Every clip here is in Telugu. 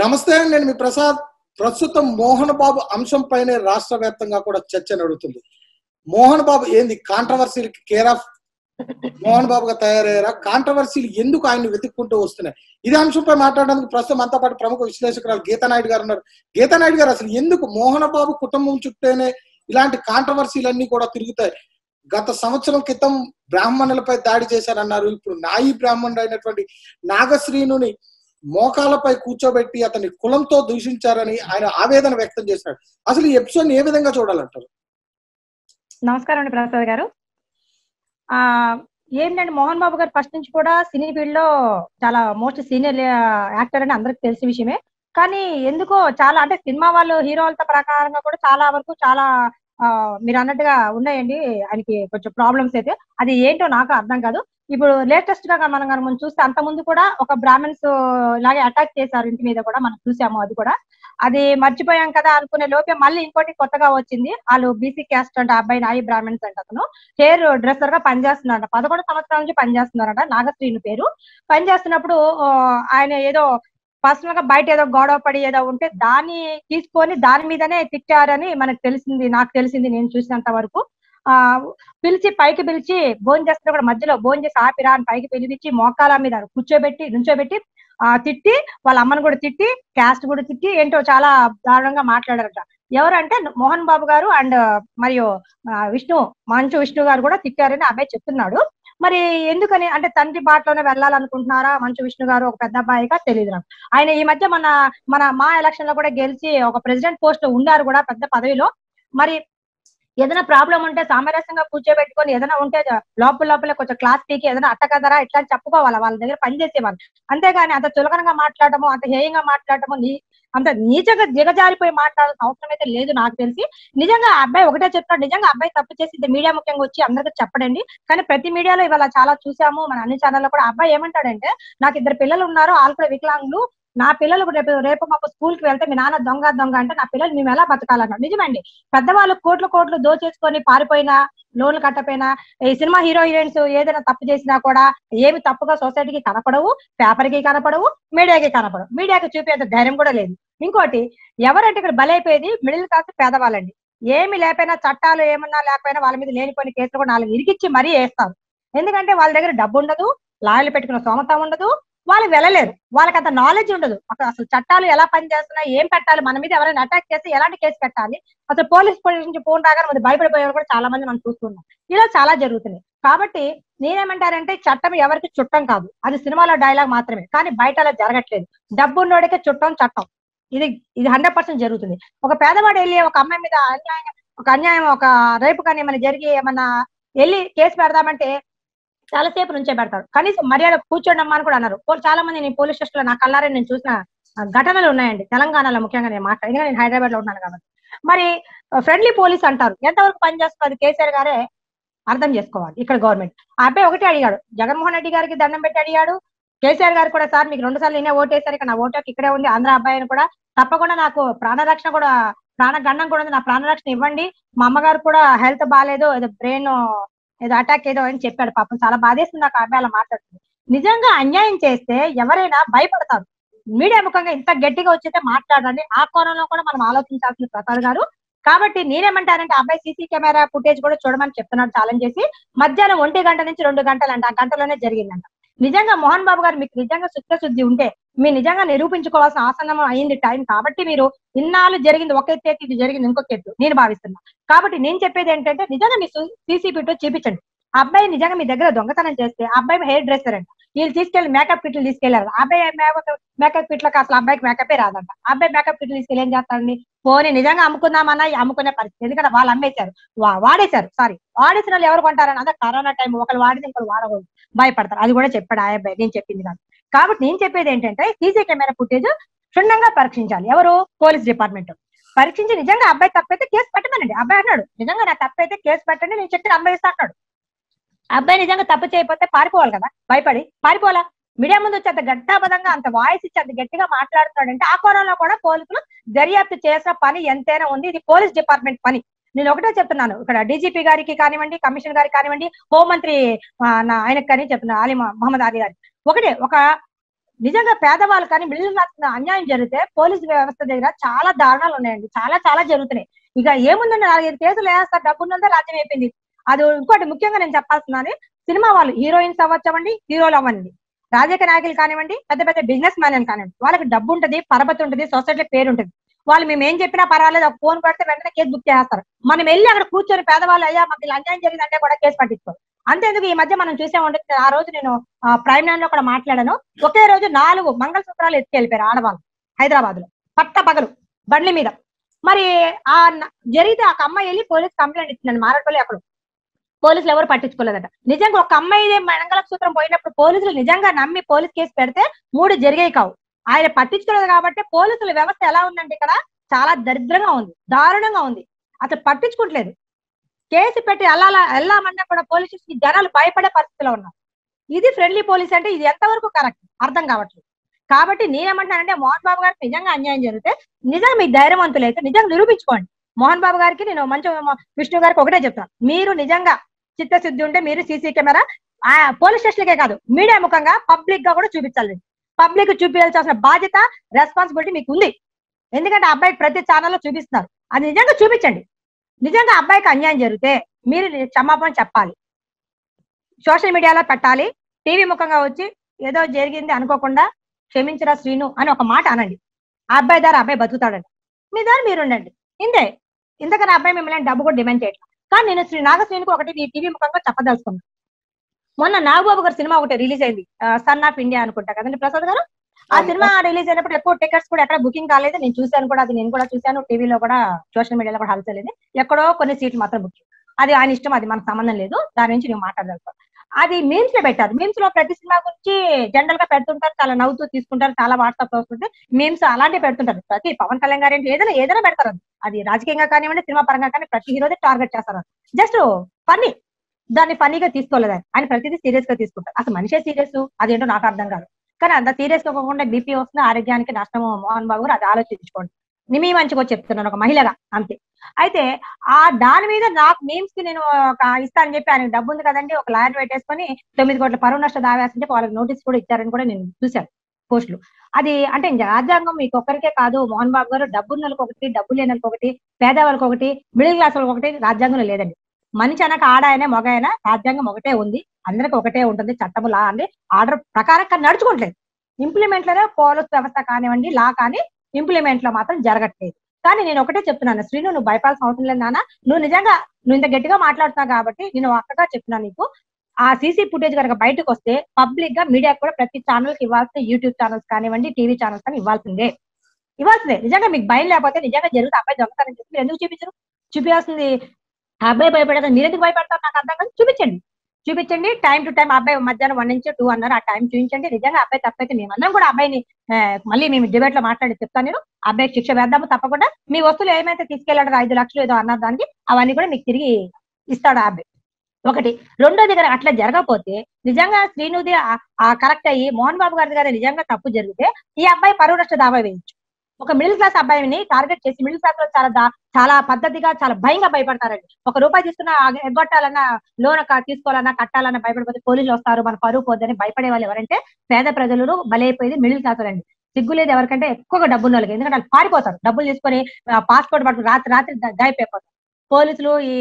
నమస్తే నేను మీ ప్రసాద్. ప్రస్తుతం మోహన్ బాబు అంశం పైనే రాష్ట్ర వ్యాప్తంగా కూడా చర్చ నడుతుంది మోహన్ బాబు ఏంది కాంట్రవర్సీలకి కేర్ ఆఫ్ మోహన్ బాబుగా తయారయ్యారా? కాంట్రవర్సీలు ఎందుకు ఆయన వెతుక్కుంటూ వస్తున్నాయి? ఇదే అంశంపై మాట్లాడడానికి ప్రస్తుతం అంతా పాటు ప్రముఖ విశ్లేషకురాలు గీతానాయుడు గారు ఉన్నారు. గీతానాయుడు గారు అసలు ఎందుకు మోహన్ బాబు కుటుంబం చుట్టూనే ఇలాంటి కాంట్రవర్సీలన్నీ కూడా తిరుగుతాయి? గత సంవత్సరం క్రితం బ్రాహ్మణులపై దాడి చేశారన్నారు. ఇప్పుడు నాయి బ్రాహ్మణుడు అయినటువంటి నాగశ్రీనుని మోకాలపై కూర్చోబెట్టి అతని కులంతో దూషించారని ఆయన ఆవేదన వ్యక్తం చేశాడు. అసలు ఈ ఎపిసోడ్ ఏ విధంగా చూడాలంటారు? నమస్కారం అండి ప్రసాద్ గారు. ఆ ఏంటంటే మోహన్ బాబు గారు ఫస్ట్ నుంచి కూడా సినీ ఫీల్డ్లో చాలా మోస్ట్ సీనియర్ యాక్టర్ అని అందరికి తెలిసిన విషయమే. కానీ ఎందుకో చాలా అంటే సినిమా వాళ్ళు హీరోలతో ప్రకారంగా కూడా చాలా వరకు చాలా ఆ, మీరు అన్నట్టుగా ఉన్నాయండి. ఆయనకి కొంచెం ప్రాబ్లమ్స్ అయితే. అది ఏంటో నాకు అర్థం కాదు. ఇప్పుడు లేటెస్ట్గా మనం కనుక మనం చూస్తే అంత ముందు కూడా ఒక బ్రాహ్మణ్స్ ఇలాగే అటాక్ చేశారు ఇంటి మీద కూడా మనం చూసాము అది కూడా. అది మర్చిపోయాం కదా అనుకునే లోపే మళ్ళీ ఇంకోటి కొత్తగా వచ్చింది. వాళ్ళు బీసీ క్యాస్ట్ అంటే అబ్బాయి నాయి బ్రాహ్మణ్స్ అంటే అతను. హెయిర్ డ్రెస్సర్గా పనిచేస్తున్నారంట. పదకొండు సంవత్సరాల నుంచి పనిచేస్తున్నారట. నాగశ్రీని పేరు. పనిచేస్తున్నప్పుడు ఆయన ఏదో పర్సనల్గా బయట ఏదో గొడవ పడి ఏదో ఉంటే దాన్ని తీసుకొని దాని మీదనే తిట్టారని మనకు తెలిసింది నాకు తెలిసింది నేను చూసినంత వరకు. ఆ పిలిచి పైకి పిలిచి భోజనం చేస్తున్న కూడా మధ్యలో భోజనం చేసి ఆపిరా అని పైకి పిలిపించి మోకాల మీద కూర్చోబెట్టి నుంచోబెట్టి ఆ తిట్టి వాళ్ళ అమ్మను కూడా తిట్టి క్యాస్ట్ కూడా తిట్టి ఏంటో చాలా దారుణంగా మాట్లాడారట. ఎవరంటే మోహన్ బాబు గారు అండ్ మరియు విష్ణు మంచు విష్ణు గారు కూడా తిట్టారని అబ్బాయి చెప్తున్నాడు. మరి ఎందుకని అంటే తండ్రి బాటలోనే వెళ్ళాలనుకుంటున్నారా? మంచు విష్ణు గారు ఒక పెద్ద అబ్బాయిగా తెలియదు నాకు. ఆయన ఈ మధ్య మన మన మా ఎలక్షన్లో కూడా గెలిచి ఒక ప్రెసిడెంట్ పోస్ట్లో ఉన్నారు కూడా పెద్ద పదవిలో. మరి ఏదైనా ప్రాబ్లం ఉంటే సామరస్యంగా కూర్చోబెట్టుకొని ఏదైనా ఉంటే లోపల లోపల కొంచెం క్లాస్ పీకి ఏదైనా అట్ట కదరా ఇట్లా అని చెప్పుకోవాలి? వాళ్ళ దగ్గర పని చేసేవాళ్ళు. అంతేగాని అంత చులకనగా మాట్లాడటము అంత హేయంగా మాట్లాడటము నీ అంత నీచగా దిగజారిపోయి మాట్లాడాల్సిన అవసరం అయితే లేదు నాకు తెలిసి. నిజంగా అబ్బాయి ఒకటే చెప్తున్నాడు నిజంగా అబ్బాయి తప్పు చేసి మీడియా ముఖ్యంగా వచ్చి అందరికీ చెప్పడండి. కానీ ప్రతి మీడియాలో ఇవాళ చాలా చూసాము మన అన్ని ఛానల్లో కూడా. అబ్బాయి ఏమంటాడంటే నాకు ఇద్దరు పిల్లలు ఉన్నారు వాళ్ళు కూడా వికలాంగులు నా పిల్లలు రేపు రేపు మాకు స్కూల్కి వెళ్తే మీ నాన్న దొంగ దొంగ అంటే నా పిల్లలు మేము ఎలా బతకాలన్నాడు నిజమండి. పెద్దవాళ్ళు కోట్లు కోట్లు దోచేసుకొని పారిపోయినా లోన్లు కట్టపోయినా ఈ సినిమా హీరో హీరోయిన్స్ ఏదైనా తప్పు చేసినా కూడా ఏమి తప్పుగా సొసైటీకి కనపడవు పేపర్కి కనపడవు మీడియాకి కనపడవు. మీడియాకి చూపేంత ధైర్యం కూడా లేదు. ఇంకోటి ఎవరంటే ఇక్కడ బలైపోయేది మిడిల్ క్లాస్ పేదవాళ్ళండి. ఏమి లేకపోయినా చట్టాలు ఏమన్నా లేకపోయినా వాళ్ళ మీద లేనిపోయిన కేసులు కూడా నాలుగు ఇరికిచ్చి మరీ వేస్తారు. ఎందుకంటే వాళ్ళ దగ్గర డబ్బు ఉండదు లాయలు పెట్టుకున్న సోమత ఉండదు వాళ్ళు వెళ్ళలేరు. వాళ్ళకి అంత నాలెడ్జ్ ఉండదు. అసలు అసలు చట్టాలు ఎలా పనిచేస్తున్నాయి ఏం పెట్టాలి మన మీద ఎవరైనా అటాక్ చేస్తే ఎలాంటి కేసు పెట్టాలి? అసలు పోలీస్ పోలీస్ నుంచి ఫోన్ రాగానే మనం భయపడిపోయేవారు కూడా చాలా మంది మనం చూస్తున్నాం ఇలా చాలా జరుగుతున్నాయి. కాబట్టి నేనేమంటారంటే చట్టం ఎవరికి చుట్టం కాదు. అది సినిమాలో డైలాగ్ మాత్రమే. కానీ బయట అలా జరగట్లేదు. డబ్బు ఉన్నోడికే చుట్టం చట్టం. ఇది ఇది హండ్రెడ్ పర్సెంట్ జరుగుతుంది. ఒక పేదవాడు వెళ్ళి ఒక అమ్మాయి మీద అన్యాయం ఒక అన్యాయం ఒక రేపు కానీ ఏమైనా జరిగి ఏమన్నా వెళ్ళి కేసు పెడదామంటే చాలాసేపు నుంచే పెడతారు కనీసం మర్యాద కూర్చోండి అమ్మా అని కూడా అన్నారు చాలా మంది నేను పోలీస్ స్టేషన్లో నా కల్లారే నేను చూసిన ఘటనలు ఉన్నాయండి. తెలంగాణలో ముఖ్యంగా నేను మాట్లాడి ఎందుకంటే నేను హైదరాబాద్లో ఉన్నాను కాబట్టి. మరి ఫ్రెండ్లీ పోలీస్ అంటారు. ఎంతవరకు పనిచేస్తుంది కేసీఆర్ గారే అర్థం చేసుకోవాలి ఇక్కడ గవర్నమెంట్. ఆ అబ్బాయి ఒకటే అడిగాడు. జగన్మోహన్ రెడ్డి గారికి దండం పెట్టి అడిగాడు. కేసీఆర్ గారు కూడా సార్ మీకు రెండు సార్లు నేనే ఓటేశారు ఇక నా ఓటు ఇక్కడే ఉంది. ఆంధ్ర అబ్బాయి అని కూడా తప్పకుండా నాకు ప్రాణరక్షణ కూడా ప్రాణగండం కూడా ఉంది. నా ప్రాణరక్షణ ఇవ్వండి. మా అమ్మగారు కూడా హెల్త్ బాగాలేదు ఏదో బ్రెయిన్ ఏదో అటాక్ ఏదో అని చెప్పాడు పాపం. చాలా బాధేస్తుంది నాకు అబ్బాయి అలా మాట్లాడుతుంది. నిజంగా అన్యాయం చేస్తే ఎవరైనా భయపడతారు. మీడియా ముఖంగా ఇంత గట్టిగా వచ్చితే మాట్లాడాలని ఆ కోణంలో కూడా మనం ఆలోచించాల్సిన ప్రసాద్ గారు కాబట్టి నేనేమంటానంటే ఆ అబ్బాయి సీసీ కెమెరా ఫుటేజ్ కూడా చూడమని చెప్తున్నాడు ఛాలెంజ్ చేసి. మధ్యాహ్నం ఒంటి గంట నుంచి రెండు గంటలు అంట. ఆ గంటలోనే జరిగిందంట. నిజంగా మోహన్ బాబు గారు మీకు నిజంగా శుద్ధి ఉంటే మీరు నిజంగా నిరూపించుకోవాల్సిన ఆసనం అయింది టైం కాబట్టి మీరు ఇన్నాళ్ళు జరిగింది ఒక ఎత్తు ఇది జరిగింది ఇంకొక ఎత్తు నేను భావిస్తున్నా కాబట్టి నేను చెప్పేది ఏంటంటే నిజంగా మీ సీసీపీతో చూపించండి అబ్బాయి నిజంగా మీ దగ్గర దొంగతనం చేస్తే అబ్బాయి హెయిర్ డ్రెస్సర్ అంట వీళ్ళు తీసుకెళ్ళి మేకప్ కిట్లు తీసుకెళ్ళారు అబ్బాయి మేకప్ కిట్లకు అసలు అబ్బాయికి మేకపే రాదంట. అబ్బాయి మేకప్ కిట్లు తీసుకెళ్ళి ఏం చేస్తాడండి? పోనీ నిజంగా అమ్ముకుందామన్నా అమ్ముకునే పరిస్థితి. ఎందుకంటే వాళ్ళు అమ్మేశారు. వా- వాడేశారు. సారీ వాడేసిన వాళ్ళు ఎవరు కొంటారని అదే కరోనా టైం ఒకరు వాడితే ఇంకొకరు వాడకూడదు. భయపడతారు. అది కూడా చెప్పాడు ఆ అబ్బాయి. నేను చెప్పింది కాదు. కాబట్టి నేను చెప్పేది ఏంటంటే సీసీ కెమెరా ఫుటేజ్ క్షుణ్ణంగా పరీక్షించాలి. ఎవరు? Police department. పరీక్షించి నిజంగా అబ్బాయి తప్పైతే కేసు పెట్టమనండి. అబ్బాయి అన్నాడు నిజంగా నా తప్పైతే కేసు పెట్టండి నేను చెప్తే అమ్మాయి ఇస్తా అన్నాడు. అబ్బాయి నిజంగా తప్పు చేయకపోతే పారిపోవాలి కదా? భయపడి. పారిపోవాలా మీడియా ముందు వచ్చి అంత గట్టాబద్ధంగా అంత వాయిస్ ఇచ్చి అంత గట్టిగా మాట్లాడుతున్నాడంటే ఆ కోణంలో కూడా పోలీసులు దర్యాప్తు చేసిన పని ఎంతైనా ఉంది. ఇది పోలీస్ డిపార్ట్మెంట్ పని. నేను ఒకటే చెప్తున్నాను. ఇక్కడ డీజీపీ గారికి కానివ్వండి కమిషనర్ గారికి కానివ్వండి హోంమంత్రి నా ఆయనకు కానీ చెప్తున్నాను అలీ మహమ్మద్ అలీ గారి ఒకటే ఒక నిజంగా పేదవాళ్ళు కానీ మిడిల్ క్లాస్ అన్యాయం జరిగితే పోలీస్ వ్యవస్థ దగ్గర చాలా దారుణాలు ఉన్నాయండి. చాలా చాలా జరుగుతున్నాయి. ఇక ఏముందండి నాలుగైదు కేసులు వేస్తారు. డబ్బు ఉన్నదో రాజ్యం అయిపోయింది. అది ఇంకోటి ముఖ్యంగా నేను చెప్పాల్సిందని సినిమా వాళ్ళు హీరోయిన్స్ అవ్వచ్చవండి హీరోలు అవ్వండి. రాజకీయ నాయకులు కానివ్వండి పెద్ద పెద్ద బిజినెస్ మ్యాన్ అని కానివ్వండి వాళ్ళకి డబ్బు ఉంటుంది పరపతి ఉంటుంది సొసైటీలో పేరు ఉంటుంది. వాళ్ళు మేము ఏం చెప్పినా పర్వాలేదు ఒక ఫోన్ పడితే వెంటనే కేసు బుక్ చేస్తారు మనం వెళ్ళి అక్కడ కూర్చొని పేదవాళ్ళు అయ్యా మాకు ఇలా అన్యాయం జరిగిందంటే కూడా కేసు పట్టించుకోరు. అంతేందుకు ఈ మధ్య మనం చూసే ఉంటుంది ఆ రోజు నేను ప్రైమ్ లైన్లో కూడా మాట్లాడాను. ఒకే రోజు నాలుగు మంగళసూత్రాలు ఎత్తుకెళ్ళిపోయారు ఆడవాళ్ళు హైదరాబాద్లో పట్ట పగలు బండ్ల మీద. మరి ఆ జరిగితే ఒక అమ్మాయి వెళ్ళి పోలీస్ కంప్లైంట్ ఇచ్చిందండి మారటపల్లి అక్కడ పోలీసులు ఎవరు పట్టించుకోలేదట. నిజంగా ఒక అమ్మాయి మంగళసూత్రం పోయినప్పుడు పోలీసులు నిజంగా నమ్మి పోలీస్ కేసు పెడితే మూడు జరిగాయి కావు. ఆయన పట్టించుకోలేదు కాబట్టి పోలీసుల వ్యవస్థ ఎలా ఉందంటే ఇక్కడ చాలా దరిద్రంగా ఉంది దారుణంగా ఉంది. అసలు పట్టించుకోవట్లేదు. కేసు పెట్టి వెళ్ళాలా వెళ్ళామన్నా కూడా పోలీసు జనాలు భయపడే పరిస్థితిలో ఉన్నారు. ఇది ఫ్రెండ్లీ పోలీస్ అంటే ఇది ఎంతవరకు కరెక్ట్ అర్థం కావట్లేదు. కాబట్టి నేనేమంటానంటే మోహన్ బాబు గారికి నిజంగా అన్యాయం జరిగితే నిజంగా మీ ధైర్యవంతులు అయితే నిజంగా నిరూపించుకోండి. మోహన్ బాబు గారికి నేను మంచి విష్ణు గారికి ఒకటే చెప్తాను. మీరు నిజంగా చిత్తశుద్ధి ఉంటే మీరు సీసీ కెమెరా ఆ పోలీస్ స్టేషన్లకే కాదు మీడియా ముఖంగా పబ్లిక్గా కూడా చూపించాలి. పబ్లిక్ చూపించాల్సిన బాధ్యత రెస్పాన్సిబిలిటీ మీకు ఉంది. ఎందుకంటే అబ్బాయికి ప్రతి ఛానల్లో చూపిస్తున్నారు. అది నిజంగా చూపించండి. నిజంగా అబ్బాయికి అన్యాయం జరిగితే మీరు క్షమాపణ చెప్పాలి. సోషల్ మీడియాలో పెట్టాలి. టీవీ ముఖంగా వచ్చి ఏదో జరిగింది అనుకోకుండా క్షమించరా శ్రీను అని ఒక మాట అనండి. ఆ అబ్బాయి ద్వారా అబ్బాయి బతుకుతాడండి. మీ ద్వారా మీరు ఉండండి. ఇంతే. ఇంతకన్నా అబ్బాయి మిమ్మల్ని డబ్బు కూడా డిమాండ్ చేయట్లా. కానీ నేను శ్రీ నాగశ్రీనికి ఒకటి ఈ టీవీ ముఖంగా చెప్పదలుచుకున్నాను మొన్న నాగబాబు గారి సినిమా ఒకటి రిలీజ్ అయింది. సన్ ఆఫ్ ఇండియా అనుకుంటా కదండి ప్రసాద్ గారు? ఆ. సినిమా రిలీజ్ అయినప్పుడు ఎక్కువ టికెట్స్ కూడా ఎక్కడ బుకింగ్ కాలేదు. నేను చూశాను కూడా అది నేను కూడా చూశాను. టీవీలో కూడా సోషల్ మీడియాలో కూడా హల్చలేదు ఎక్కడో కొన్ని సీట్లు మాత్రం బుకింగ్ అది ఆయన ఇష్టం అది మనకు సంబంధం లేదు. దాని నుంచి నేను మాట్లాడగలుగుతాను అది మీమ్స్లో పెట్టారు. మీమ్స్లో ప్రతి సినిమా గురించి జనరల్గా పెడుతుంటారు చాలా నవ్వుతూ తీసుకుంటారు చాలా వాట్సాప్లో వస్తుంటే మీమ్స్ అలాంటివి పెడుతుంటారు. ప్రతి పవన్ కళ్యాణ్ గారు ఏంటి ఏదైనా ఏదైనా పెడతారు అది. రాజకీయంగా కానివ్వండి సినిమా పరంగా కానీ ప్రతి హీరోదే టార్గెట్ చేస్తారు జస్ట్ ఫన్నీ దాన్ని ఫన్నీగా తీసుకోలేదు? ఆయన ఆయన ప్రతిదీ సీరియస్గా తీసుకుంటారు. అసలు మనిషే సీరియస్ అదేంటో నాకు అర్థం కాదు. కానీ అంత సీరియస్గా కాకుండా బీపీ వస్తుంది ఆరోగ్యానికి నష్టం మోహన్ బాబు గారు అది ఆలోచించుకోండి. ని- మీ మంచిగా చెప్తున్నాను ఒక మహిళగా అంతే. అయితే ఆ దాని మీద నాకు మీమ్స్కి నేను ఒక ఇస్తానని చెప్పి ఆయన డబ్బు ఉంది కదండి ఒక లాయర్ పెట్టేసుకొని తొమ్మిది కోట్ల పరువు నష్ట దావేస్తుంటే వాళ్ళకి నోటీస్ కూడా ఇచ్చారని కూడా నేను చూశాను పోస్టులు. అది అంటే రాజ్యాంగం మీకు ఒక్కరికే కాదు మోహన్ బాబు గారు డబ్బు ఉన్నలకు ఒకటి డబ్బు లేని వాళ్ళకి ఒకటి పేదవాళ్ళకి ఒకటి మిడిల్ క్లాస్ వాళ్ళకి ఒకటి రాజ్యాంగంలో లేదండి. మనిషి అనక ఆడ అయినా మగ అయినా రాజ్యాంగం ఒకటే ఉంది అందరికి ఒకటే ఉంటుంది చట్టము లా అండి ఆర్డర్ ప్రకారం కానీ నడుచుకోవట్లేదు. ఇంప్లిమెంట్లోనే పోలీస్ వ్యవస్థ కానివ్వండి లా కానీ ఇంప్లిమెంట్లో మాత్రం జరగట్లేదు. కానీ నేను ఒకటే చెప్తున్నాను శ్రీను నువ్వు భయపడాల్సిన అవసరం లేదు నాన్న. నువ్వు నిజంగా నువ్వు ఇంత గట్టిగా మాట్లాడుతున్నావు కాబట్టి నేను అక్కగా చెప్తున్నాను నీకు. ఆ సీసీ ఫుటేజ్ కనుక బయటకు వస్తే పబ్లిక్గా మీడియా కూడా ప్రతి ఛానల్కి ఇవ్వాల్సిన యూట్యూబ్ ఛానల్స్ కానివ్వండి టీవీ ఛానల్స్ కానీ ఇవ్వాల్సిందే. ఇవ్వాల్సిందే. నిజంగా మీకు భయం లేకపోతే నిజంగా జరుగుతుంది అబ్బాయి దొంగతనం చెప్పి మీరు ఎందుకు చూపించరు? చూపించాల్సింది ఆ అబ్బాయి భయపడతారు మీరు ఎందుకు భయపడతారు నాకు అర్థం కాదు. చూపించండి. చూపించండి. టైం టు టైం అబ్బాయి మధ్యాహ్నం వన్ నుంచి టూ అన్నారు. ఆ టైం చూపించండి. నిజంగా అబ్బాయి తప్పైతే మేమందరం కూడా అబ్బాయిని మళ్ళీ మేము డిబేట్లో మాట్లాడి చెప్తాను నేను. అబ్బాయికి శిక్ష వేద్దాము తప్పకుండా. మీ వస్తువులు ఏమైతే తీసుకెళ్ళాడో ఐదు లక్షలు ఏదో అన్నారు దానికి అవన్నీ కూడా మీకు తిరిగి ఇస్తాడు ఆ అబ్బాయి. ఒకటి. రెండో దగ్గర అట్లా జరగకపోతే నిజంగా శ్రీనుది ఆ- కరెక్ట్ అయ్యి మోహన్ బాబు గారి దగ్గర నిజంగా తప్పు జరిగితే ఈ అబ్బాయి పరువు నష్ట దావా వేయచ్చు. ఒక మిడిల్ క్లాస్ అబ్బాయిని టార్గెట్ చేసి మిడిల్ క్లాస్లో చాలా చాలా పద్ధతిగా చాలా భయంగా భయపడతారండి. ఒక రూపాయి తీసుకున్న ఎగ్గొట్టాలన్నా లోన్ తీసుకోవాలన్నా కట్టాలన్నా భయపడిపోతే పోలీసులు వస్తారు మన పరువు పోద్దని భయపడే వాళ్ళు ఎవరంటే పేద ప్రజలు బలైపోయేది మిడిల్ క్లాస్ అండి. సిగ్గు లేదు ఎవరికంటే ఎక్కువగా డబ్బున్న వాళ్ళకి ఎందుకంటే వాళ్ళు పారిపోతారు. డబ్బులు తీసుకొని పాస్పోర్ట్ పట్టుకుని రాత్రి రాత్రి ద- పోలీసులు ఈ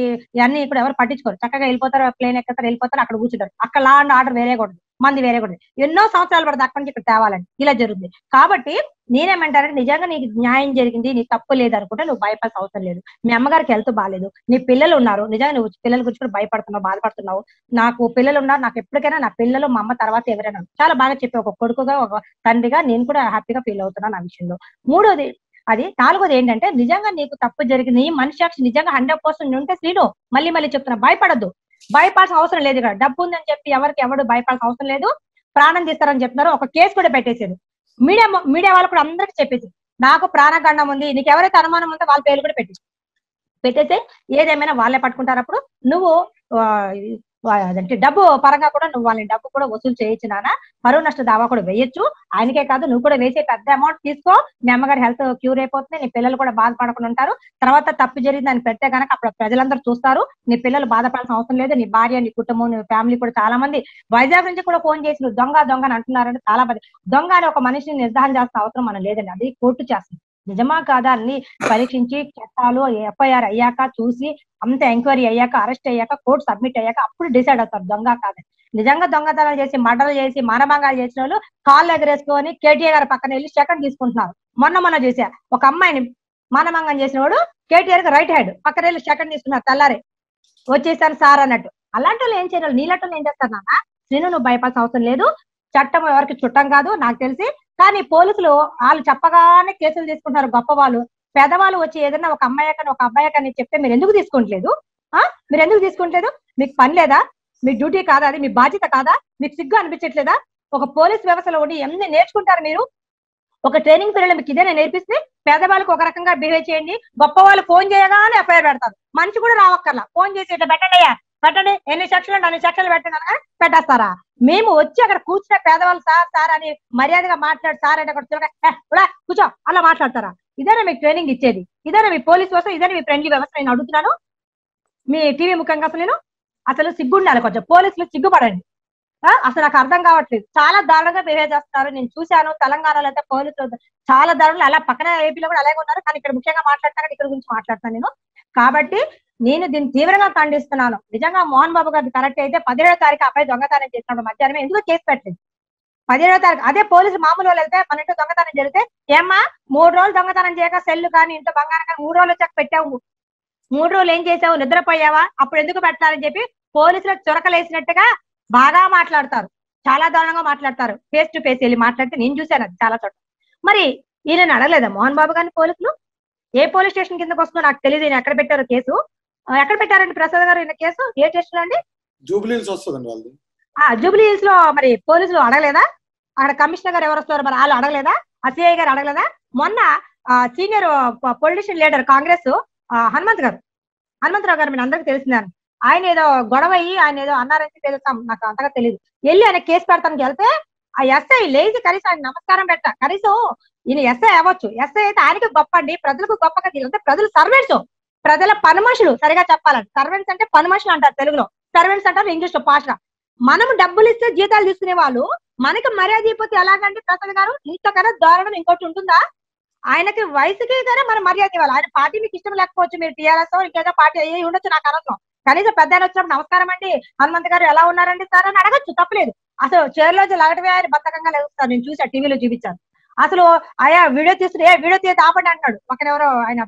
అన్ని ఇప్పుడు ఎవరు పట్టించుకోరు. చక్కగా వెళ్ళిపోతారు ప్లేన్ ఎక్కుతారు వెళ్ళిపోతారు అక్కడ కూర్చుంటారు. అక్కడ లా అండ్ ఆర్డర్ వేరే కూడా మంది వేరే కూడా. ఎన్నో సంవత్సరాలు పడితే అక్కడి నుంచి ఇక్కడ తేవాలని ఇలా జరుగుతుంది కాబట్టి నేనేమంటానంటే నిజంగా నీకు న్యాయం జరిగింది నీ తప్పు లేదు అనుకుంటే నువ్వు భయపడాల్సిన అవసరం లేదు. మీ అమ్మగారికి హెల్త్ బాగాలేదు నీ పిల్లలు ఉన్నారు. నిజంగా నువ్వు పిల్లల గురించి కూడా భయపడుతున్నావు బాధపడుతున్నావు. నాకు పిల్లలు ఉన్నారు. నాకు ఎప్పటికైనా నా పిల్లలు మా అమ్మ తర్వాత ఎవరైనా చాలా బాగా చెప్పి ఒక కొడుకుగా ఒక తండ్రిగా నేను కూడా హ్యాపీగా ఫీల్ అవుతున్నాను ఆ విషయంలో. మూడోది అది నాలుగోది ఏంటంటే నిజంగా నీకు తప్పు జరిగింది నీ మనసాక్షి నిజంగా హండ్రెడ్ పర్సెంట్ ఉంటే శ్రీను మళ్ళీ మళ్ళీ చెప్తున్నా భయపడద్దు. భయపడాల్సిన అవసరం లేదు ఇక్కడ. డబ్బు ఉందని చెప్పి ఎవరికి ఎవరు భయపడాల్సిన అవసరం లేదు. ప్రాణం తీస్తారని చెప్తున్నారు. ఒక కేసు కూడా పెట్టేసారు మీడియా మీడియా వాళ్ళు కూడా అందరికి చెప్పేసి నాకు ప్రాణగండం ఉంది నీకు ఎవరైతే అనుమానం ఉందో వాళ్ళ పేర్లు కూడా పెట్టేసి పెట్టేస్తే ఏదేమైనా వాళ్ళే పట్టుకుంటారు అప్పుడు నువ్వు అదంటే డబ్బు పరంగా కూడా నువ్వు వాళ్ళని డబ్బు కూడా వసూలు చేయొచ్చు నాన్న. పరువు నష్ట దావా కూడా వేయొచ్చు. ఆయనకే కాదు నువ్వు కూడా వేసే పెద్ద అమౌంట్ తీసుకో. మీ అమ్మగారి హెల్త్ క్యూర్ అయిపోతుంది. నీ పిల్లలు కూడా బాధపడకుండా ఉంటారు. తర్వాత తప్పు జరిగింది అని పెడితే కనుక అప్పుడు ప్రజలందరూ చూస్తారు. నీ పిల్లలు బాధపడాల్సిన అవసరం లేదు. నీ భార్య నీ కుటుంబం నీ ఫ్యామిలీ కూడా చాలా మంది వైజాగ్ నుంచి కూడా ఫోన్ చేసి దొంగ దొంగ అని అంటున్నారంటే చాలా మంది. దొంగ అని ఒక మనిషిని నిర్ధారణ చేసిన అవసరం మనం లేదండి. అది కోర్టు చేస్తుంది. నిజమా కాదా అని పరీక్షించి చట్టాలు ఎఫ్ఐఆర్ అయ్యాక చూసి అంత ఎంక్వైరీ అయ్యాక అరెస్ట్ అయ్యాక కోర్టు సబ్మిట్ అయ్యాక అప్పుడు డిసైడ్ అవుతారు దొంగ కాదని. నిజంగా దొంగతనం చేసి మర్డర్లు చేసి మానభంగాలు చేసిన వాళ్ళు కాళ్ళు ఎగరేసుకొని కేటీఆర్ గారి పక్కన వెళ్ళి సెకండ్ తీసుకుంటున్నారు. మొన్న మొన్న చూసా ఒక అమ్మాయిని మానభంగం చేసిన వాడు కేటీఆర్కి రైట్ హ్యాండ్ పక్కన వెళ్ళి సెకండ్ తీసుకున్నారు తెల్లారి. వచ్చేసాను సార్ అన్నట్టు. అలాంటి వాళ్ళు ఏం చేయాలి నీలాంటి ఏం చేస్తారు నాన్న? శ్రీను నువ్వు భయపడాల్సిన అవసరం లేదు. చట్టం ఎవరికి చుట్టం కాదు నాకు తెలిసి కానీ పోలీసులు వాళ్ళు చెప్పగానే కేసులు తీసుకుంటున్నారు గొప్ప వాళ్ళు పెదవాళ్ళు వచ్చి ఏదైనా ఒక అమ్మాయి కానీ ఒక అబ్బాయి కానీ చెప్తే మీరు ఎందుకు తీసుకోవట్లేదు ఆ? మీరు ఎందుకు తీసుకుంటలేదు? మీకు పని లేదా? మీ డ్యూటీ కాదా అది? మీ బాధ్యత కాదా? మీకు సిగ్గు అనిపించట్లేదా? ఒక పోలీస్ వ్యవస్థలో ఉండి ఎన్ని నేర్చుకుంటారు మీరు? ఒక ట్రైనింగ్ పీరియడ్ మీకు ఇదే నేర్పిస్తే పేదవాళ్ళకి ఒక రకంగా బిహేవ్ చేయండి. గొప్ప వాళ్ళు ఫోన్ చేయగానే ఎఫ్ఐఆర్ పెడతారు. మనిషి కూడా రావక్కర్లా. ఫోన్ చేసి ఇట్లా పెట్టండి అయ్యా పెట్టండి. ఎన్ని సెక్షన్లు అన్ని సెక్షన్లు పెట్టండి పెట్టేస్తారా? మేము వచ్చి అక్కడ కూర్చునే పేదవాళ్ళు సార్ సార్ అని మర్యాదగా మాట్లాడు సార్ అని అక్కడ చూడగా, కూర్చో అలా మాట్లాడతారా? ఇదేనా మీకు ట్రైనింగ్ ఇచ్చేది? ఇదేనా మీ పోలీస్ వ్యవస్థ ఇదేనా మీ ఫ్రెండ్లీ వ్యవస్థ? నేను అడుగుతున్నాను. మీ టీవీ ముఖంగా అసలు నేను అసలు సిగ్గుండాలి కొంచెం. పోలీసులు సిగ్గుపడండి. అసలు నాకు అర్థం కావట్లేదు. చాలా దారుణంగా బిహేవ్ చేస్తారు నేను చూశాను తెలంగాణలో అయితే పోలీసులు చాలా దారుణంగా అలా పక్కన ఏపీలో కూడా అలాగే ఉన్నారు. కానీ ఇక్కడ ముఖ్యంగా మాట్లాడతాను ఇక్కడ గురించి మాట్లాడతాను నేను. కాబట్టి నేను దీన్ని తీవ్రంగా ఖండిస్తున్నాను. నిజంగా మోహన్ బాబు గారి కరెక్ట్ అయితే పదిహేడో తారీఖు అబ్బాయి దొంగతనం చేసినప్పుడు మధ్యాహ్నం ఎందుకు చేసి పెట్టలేదు? పదిహేడో తారీఖు అదే పోలీసు మామూలు వాళ్ళు వెళ్తే మన ఇంట్లో దొంగతనం జరిగితే ఏమ్మా మూడు రోజులు దొంగతనం చేయక సెల్లు కానీ ఇంట్లో బంగారం కానీ మూడు రోజులు వచ్చాక పెట్టావు. మూడు రోజులు ఏం చేసావు? నిద్రపోయావా? అప్పుడు ఎందుకు పెట్టాలని చెప్పి పోలీసులు చురకలేసినట్టుగా బాగా మాట్లాడతారు. చాలా దారుణంగా మాట్లాడతారు. ఫేస్ టు ఫేస్ వెళ్ళి మాట్లాడితే నేను చూశాను అది చాలా చోట్ల మరి ఈయన అడగలేదా మోహన్ బాబు గారిని పోలీసులు? ఏ పోలీస్ స్టేషన్ కిందకు వస్తుందో నాకు తెలియదు నేను ఎక్కడ పెట్టారో కేసు. ఎక్కడ పెట్టారండి ప్రసాద్ గారు ఈయన కేసు? ఏ లో అండి? జూబ్లీస్ వస్తుందండి వాళ్ళది. ఆ జూబ్లీ హిల్స్లో మరి పోలీసులు అడగలేదా? అక్కడ కమిషనర్ గారు ఎవరు వస్తారో మరి వాళ్ళు అడగలేదా? ఆ సిఐ గారు అడగలేదా? మొన్న senior politician leader Congress Hanumanth గారు హనుమంతరావు గారు మీరు అందరికీ తెలిసిందని. ఆయన ఏదో గొడవ అయ్యి ఆయన ఏదో అన్నారని తెలుస్తాం నాకు అంతగా తెలియదు వెళ్ళి ఆయన కేసు పెడతానికి వెళ్తే ఆ ఎస్ఐ లేచి కనీసం ఆయన నమస్కారం పెట్ట. కనీసం ఈయన ఎస్ఐ అవ్వచ్చు. ఎస్ఐ అయితే ఆయనకి గొప్ప అండి. ప్రజలకు గొప్పగా తెలియదు ప్రజలు సర్వెంట్స్ ప్రజల పనిమనుషులు సరిగా చెప్పాలంటే. సర్వెంట్స్ అంటే పనిమనుషులు అంటారు తెలుగులో. సర్వెంట్స్ అంటారు ఇంగ్లీష్లో పాష మనం డబ్బులు ఇస్తే జీతాలు తీసుకునే వాళ్ళు మనకి మర్యాద అయిపోతే ఎలాగంటే ప్రసాద్ గారు ఇంతకన్నా దారుణం ఇంకోటి ఉంటుందా? ఆయనకి వయసుకి కానీ మనం మర్యాద ఇవ్వాలి. ఆయన పార్టీ మీకు ఇష్టం లేకపోవచ్చు మీరు టీఆర్ఎస్ ఇంకేదో పార్టీ అయ్యి ఉండొచ్చు నాకు అనవసరం. కనీసం పెద్ద ఆయన వచ్చినప్పుడు నమస్కారం అండి హనుమంత్ గారు ఎలా ఉన్నారండి సార్ అని అడగచ్చు తప్పలేదు. అసలు చైర్లోంచి లగటమే ఆయన బద్ధకంగా లేస్తారు. నేను చూసా టీవీలో చూపించాను. అసలు ఆయా వీడియో తీస్తుంటే ఏ వీడియో తీసి ఆపండి అంటున్నాడు. ఒకరెవరో ఆయన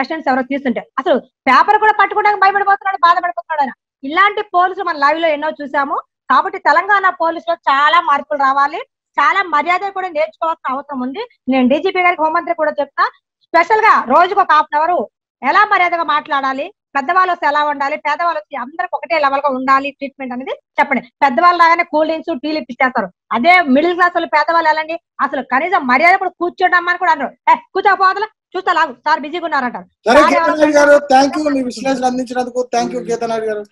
ఎస్టెంట్స్ ఎవరో తీస్తుంటే అసలు పేపర్ కూడా పట్టుకోవడానికి భయపడిపోతున్నాడు బాధపడిపోతున్నాడు ఆయన. ఇలాంటి పోలీసులు మన లైవ్లో ఎన్నో చూసాము. కాబట్టి తెలంగాణ పోలీసులో చాలా మార్పులు రావాలి. చాలా మర్యాద కూడా నేర్చుకోవాల్సిన అవసరం ఉంది. నేను డీజీపీ గారికి హోంమంత్రి కూడా చెప్తా. స్పెషల్గా రోజుకు ఒక హాఫ్ అన్ అవర్ ఎలా మర్యాదగా మాట్లాడాలి? పెద్దవాళ్ళు వస్తే ఎలా ఉండాలి? పేదవాళ్ళు వచ్చి అందరికి ఒకటే లెవెల్గా ఉండాలి ట్రీట్మెంట్ అనేది చెప్పండి. పెద్దవాళ్ళు లాగానే కూల్ డ్రింక్స్ టీలు ఇప్పిస్తారు అదే మిడిల్ క్లాస్ వాళ్ళు పేదవాళ్ళు ఎలాంటి అసలు కనీసం మర్యాద కూడా కూర్చోడమ్మని కూడా అన్నారు ఏ కూర్చోపోదలు చూస్తా లాగు. సార్ బిజీగా ఉన్నారంటారు. థ్యాంక్ యూ మీ విశ్లేషణ అందించినందుకు థ్యాంక్ యూ గీతనాయుడు గారు.